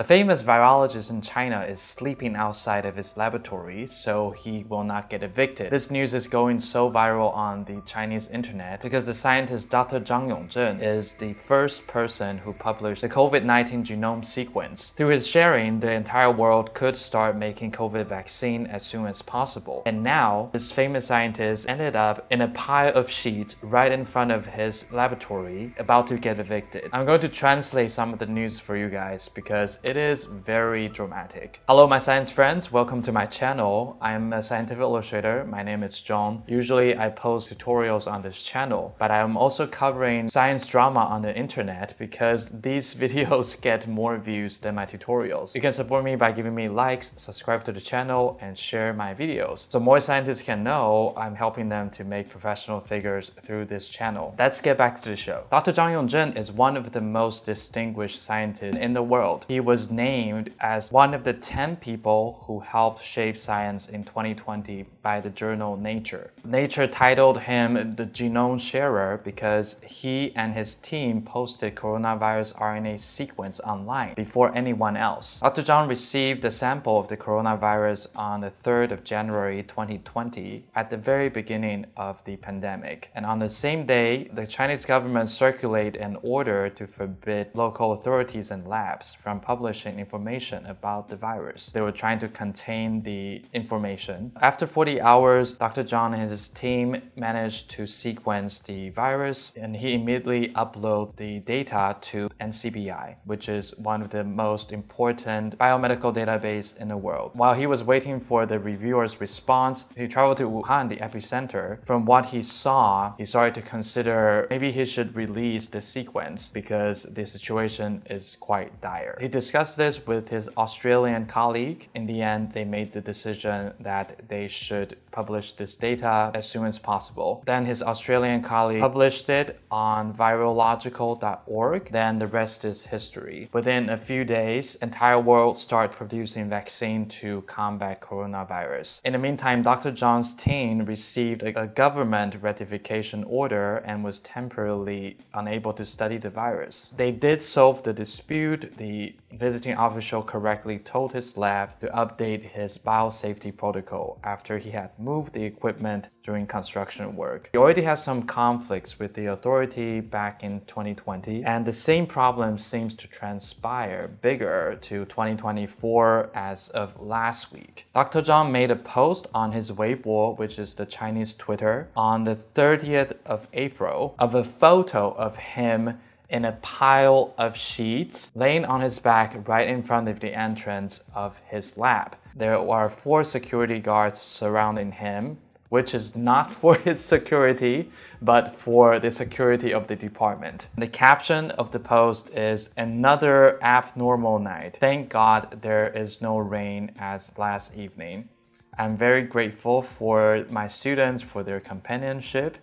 A famous virologist in China is sleeping outside of his laboratory, so he will not get evicted. This news is going so viral on the Chinese internet because the scientist Dr. Zhang Yongzhen is the first person who published the COVID-19 genome sequence. Through his sharing, the entire world could start making COVID vaccine as soon as possible. And now, this famous scientist ended up in a pile of sheets right in front of his laboratory, about to get evicted. I'm going to translate some of the news for you guys because it is very dramatic. Hello, my science friends. Welcome to my channel. I'm a scientific illustrator. My name is John. Usually I post tutorials on this channel, but I am also covering science drama on the internet because these videos get more views than my tutorials. You can support me by giving me likes, subscribe to the channel, and share my videos. So more scientists can know I'm helping them to make professional figures through this channel. Let's get back to the show. Dr. Zhang Yongzhen is one of the most distinguished scientists in the world. He was was named as one of the 10 people who helped shape science in 2020 by the journal Nature. Nature titled him the genome sharer because he and his team posted coronavirus RNA sequence online before anyone else. Dr. Zhang received a sample of the coronavirus on the 3rd of January 2020 at the very beginning of the pandemic. And on the same day, the Chinese government circulated an order to forbid local authorities and labs from publishing publishing information about the virus. They were trying to contain the information. After 40 hours, Dr. Zhang and his team managed to sequence the virus and he immediately uploaded the data to NCBI, which is one of the most important biomedical database in the world. While he was waiting for the reviewer's response, he traveled to Wuhan, the epicenter. From what he saw, he started to consider maybe he should release the sequence because the situation is quite dire. He discussed discussed this with his Australian colleague. In the end, they made the decision that they should publish this data as soon as possible. Then his Australian colleague published it on virological.org. Then the rest is history. Within a few days, entire world start producing vaccine to combat coronavirus. In the meantime, Dr. Zhang's team received a government ratification order and was temporarily unable to study the virus. They did solve the dispute. The visiting official correctly told his lab to update his biosafety protocol after he had moved the equipment during construction work. He already had some conflicts with the authority back in 2020, and the same problem seems to transpire bigger to 2024 as of last week. Dr. Zhang made a post on his Weibo, which is the Chinese Twitter, on the 30th of April of a photo of him in a pile of sheets laying on his back right in front of the entrance of his lab. There are four security guards surrounding him, which is not for his security, but for the security of the department. The caption of the post is another abnormal night. Thank God there is no rain as last evening. I'm very grateful for my students for their companionship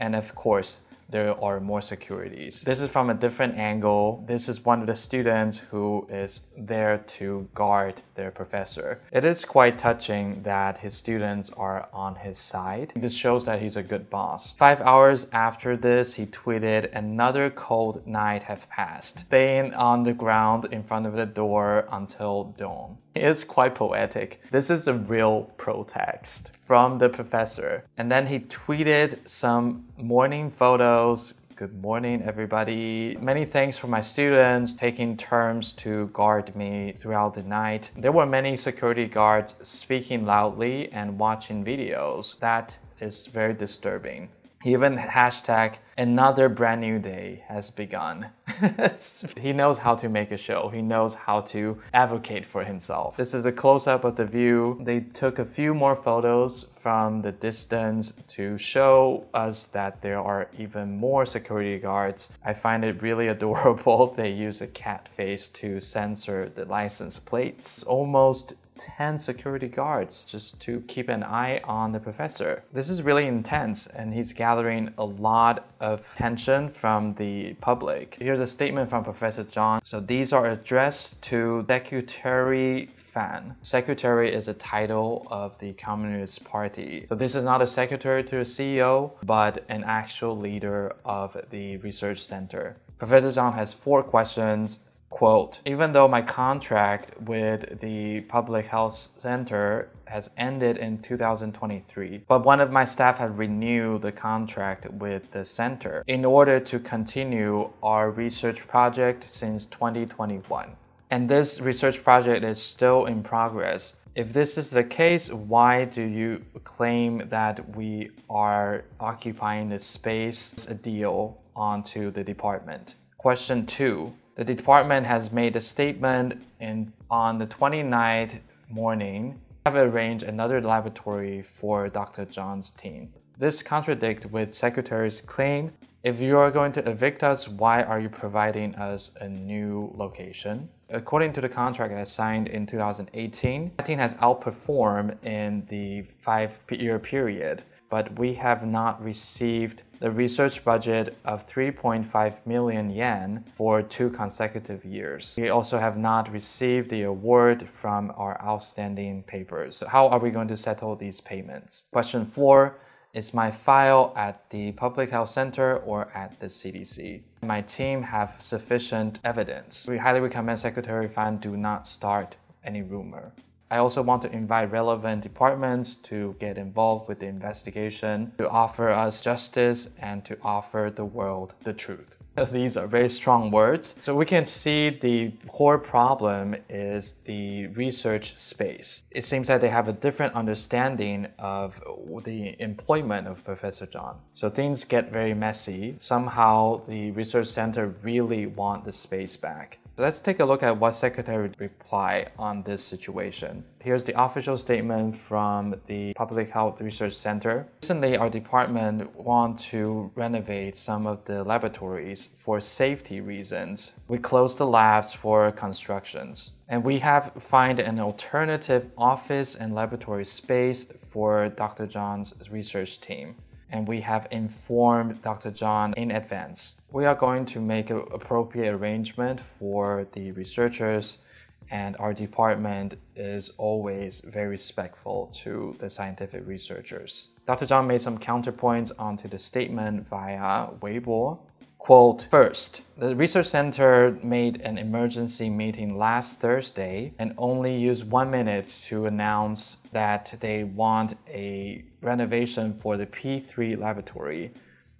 and of course there are more securities. This is from a different angle. This is one of the students who is there to guard their professor. It is quite touching that his students are on his side. This shows that he's a good boss. Five hours after this, he tweeted, another cold night have passed, staying on the ground in front of the door until dawn. It's quite poetic. This is a real pro-text from the professor. And then he tweeted some morning photos. Good morning, everybody. Many thanks for my students taking turns to guard me throughout the night. There were many security guards speaking loudly and watching videos. That is very disturbing. Even hashtag another brand new day has begun. he knows how to make a show. He knows how to advocate for himself. This is a close-up of the view. They took a few more photos from the distance to show us that there are even more security guards. I find it really adorable. They use a cat face to censor the license plates. Almost 10 security guards just to keep an eye on the professor. This is really intense and he's gathering a lot of attention from the public. Here's a statement from Professor Zhang. So these are addressed to Secretary Fan. Secretary is a title of the Communist Party. So this is not a secretary to the CEO, but an actual leader of the research center. Professor Zhang has four questions Quote, even though my contract with the public health center has ended in 2023, but one of my staff have renewed the contract with the center in order to continue our research project since 2021. And this research project is still in progress. If this is the case, why do you claim that we are occupying the space a deal onto the department? Question two. The department has made a statement in, on the 29th morning have arranged another laboratory for Dr. Zhang's team. This contradicts with Secretary's claim if you are going to evict us, why are you providing us a new location? According to the contract I signed in 2018, the team has outperformed in the five year period, but we have not received the research budget of 3.5 million yen for two consecutive years. We also have not received the award from our outstanding papers. how are we going to settle these payments? Question four is my file at the Public Health Center or at the CDC? My team have sufficient evidence. We highly recommend Secretary Fan do not start any rumor. I also want to invite relevant departments to get involved with the investigation, to offer us justice, and to offer the world the truth. These are very strong words. So we can see the core problem is the research space. It seems that they have a different understanding of the employment of Professor Zhang. So things get very messy. Somehow the research center really want the space back. Let's take a look at what Secretary replied on this situation. Here's the official statement from the Public Health Research Center. Recently, our department want to renovate some of the laboratories for safety reasons. We closed the labs for constructions. And we have find an alternative office and laboratory space for Dr. Zhang's research team and we have informed Dr. Zhang in advance. We are going to make an appropriate arrangement for the researchers and our department is always very respectful to the scientific researchers. Dr. Zhang made some counterpoints onto the statement via Weibo Quote First, the research center made an emergency meeting last Thursday and only used one minute to announce that they want a renovation for the P3 laboratory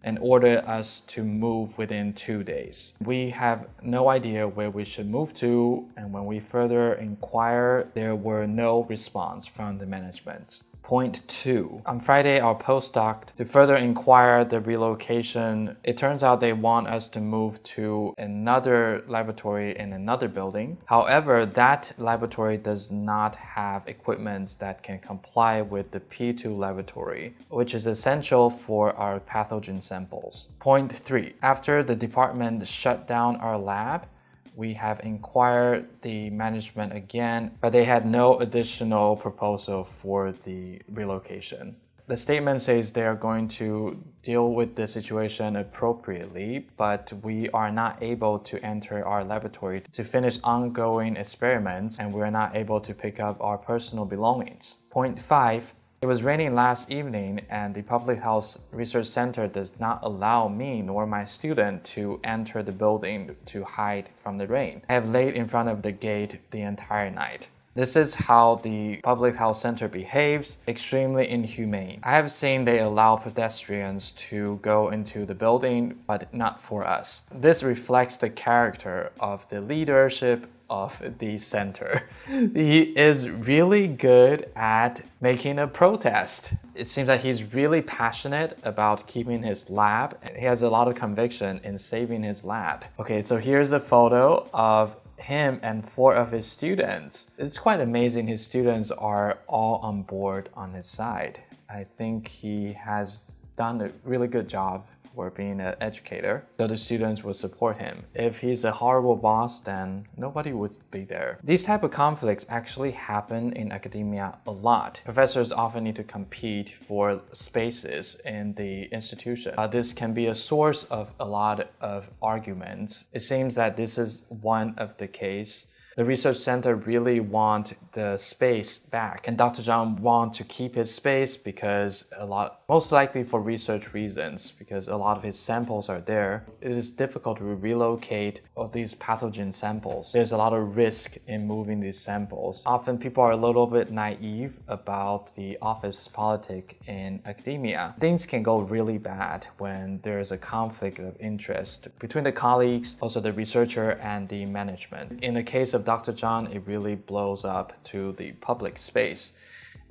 and order us to move within two days. We have no idea where we should move to, and when we further inquire, there were no response from the management. Point two. On Friday, our postdoc to further inquire the relocation. It turns out they want us to move to another laboratory in another building. However, that laboratory does not have equipment that can comply with the P2 laboratory, which is essential for our pathogen samples. Point three. After the department shut down our lab, we have inquired the management again, but they had no additional proposal for the relocation. The statement says they are going to deal with the situation appropriately, but we are not able to enter our laboratory to finish ongoing experiments and we're not able to pick up our personal belongings. Point five, it was raining last evening and the Public Health Research Center does not allow me nor my student to enter the building to hide from the rain. I have laid in front of the gate the entire night. This is how the public health center behaves, extremely inhumane. I have seen they allow pedestrians to go into the building, but not for us. This reflects the character of the leadership of the center. He is really good at making a protest. It seems that he's really passionate about keeping his lab. and He has a lot of conviction in saving his lab. Okay, so here's a photo of him and four of his students. It's quite amazing his students are all on board on his side. I think he has done a really good job for being an educator, so the students will support him. If he's a horrible boss, then nobody would be there. These type of conflicts actually happen in academia a lot. Professors often need to compete for spaces in the institution. Uh, this can be a source of a lot of arguments. It seems that this is one of the case The research center really want the space back, and Dr. Zhang want to keep his space because a lot, most likely for research reasons, because a lot of his samples are there. It is difficult to relocate of these pathogen samples. There's a lot of risk in moving these samples. Often people are a little bit naive about the office politics in academia. Things can go really bad when there's a conflict of interest between the colleagues, also the researcher and the management. In the case of Dr. Zhang, it really blows up to the public space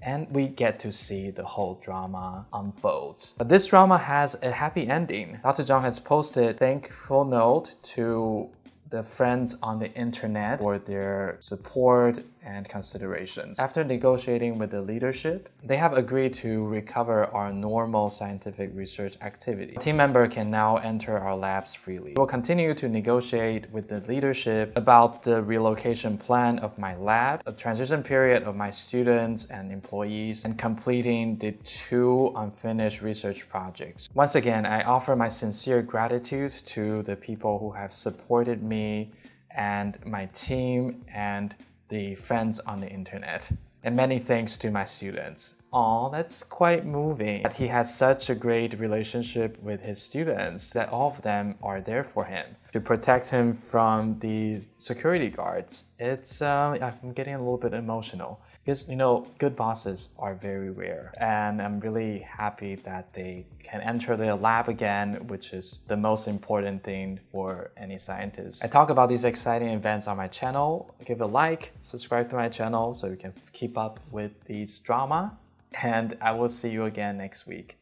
and we get to see the whole drama unfolds. But this drama has a happy ending. Dr. Zhang has posted thankful note to the friends on the internet for their support and considerations. After negotiating with the leadership, they have agreed to recover our normal scientific research activity. A team member can now enter our labs freely. We'll continue to negotiate with the leadership about the relocation plan of my lab, a transition period of my students and employees, and completing the two unfinished research projects. Once again, I offer my sincere gratitude to the people who have supported me and my team and the friends on the internet. And many thanks to my students. Aw, that's quite moving. He has such a great relationship with his students that all of them are there for him to protect him from the security guards. It's uh, I'm getting a little bit emotional because you know good bosses are very rare, and I'm really happy that they can enter the lab again, which is the most important thing for any scientist. I talk about these exciting events on my channel. Give a like, subscribe to my channel so you can keep up with these drama and I will see you again next week.